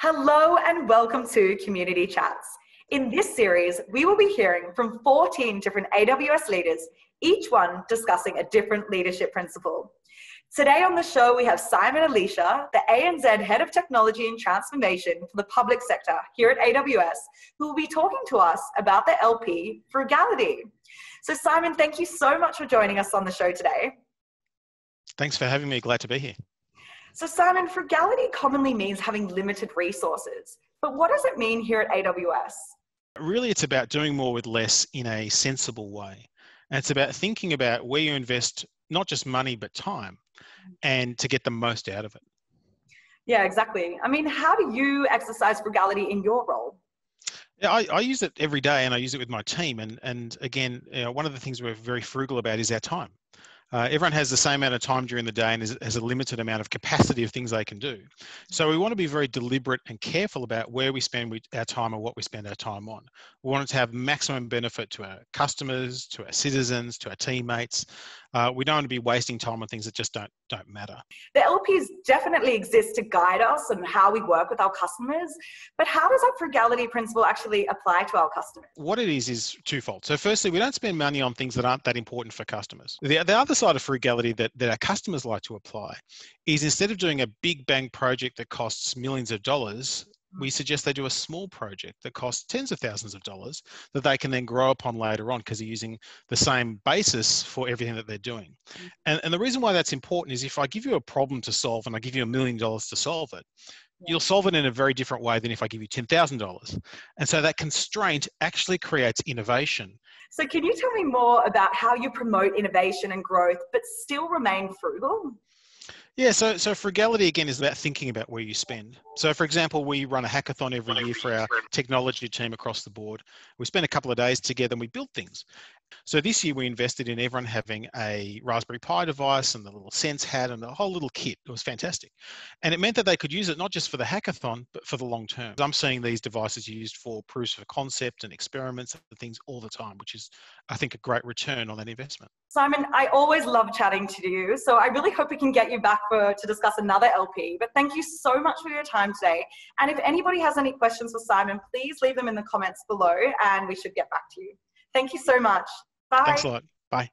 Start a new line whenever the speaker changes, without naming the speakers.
Hello and welcome to Community Chats. In this series, we will be hearing from 14 different AWS leaders, each one discussing a different leadership principle. Today on the show, we have Simon Elisha, the ANZ Head of Technology and Transformation for the public sector here at AWS, who will be talking to us about the LP frugality. So, Simon, thank you so much for joining us on the show today.
Thanks for having me. Glad to be here.
So, Simon, frugality commonly means having limited resources. But what does it mean here at AWS?
Really, it's about doing more with less in a sensible way. And it's about thinking about where you invest not just money, but time, and to get the most out of it.
Yeah, exactly. I mean, how do you exercise frugality in your role?
Yeah, I, I, use it every day and I use it with my team. And, and again, you know, one of the things we're very frugal about is our time. Uh, everyone has the same amount of time during the day and is, has a limited amount of capacity of things they can do. So we want to be very deliberate and careful about where we spend our time and what we spend our time on. We want it to have maximum benefit to our customers, to our citizens, to our teammates. Uh, we don't want to be wasting time on things that just don't don't matter.
The LPs definitely exist to guide us and how we work with our customers, but how does that frugality principle actually apply to our customers?
What it is is twofold. So, firstly, we don't spend money on things that aren't that important for customers. The, the other side of frugality that, that our customers like to apply is instead of doing a big bang project that costs millions of dollars, we suggest they do a small project that costs tens of thousands of dollars that they can then grow upon later on because they're using the same basis for everything that they're doing. Mm. And, and the reason why that's important is if I give you a problem to solve and I give you a million dollars to solve it, you'll solve it in a very different way than if I give you $10,000. And so that constraint actually creates innovation.
So, can you tell me more about how you promote innovation and growth but still remain frugal?
Yeah, so so frugality again is about thinking about where you spend. So, for example, we run a hackathon every year for our technology team across the board. We spend a couple of days together and we build things. So this year we invested in everyone having a Raspberry Pi device and the little Sense hat and the whole little kit. It was fantastic. And it meant that they could use it not just for the hackathon, but for the long term. I'm seeing these devices used for proofs of concept and experiments and things all the time, which is, I think, a great return on that investment.
Simon, I always love chatting to you. So I really hope we can get you back for, to discuss another LP. But thank you so much for your time today. And if anybody has any questions for Simon, please leave them in the comments below and we should get back to you. Thank you so much. Bye.
Thanks a lot. Bye.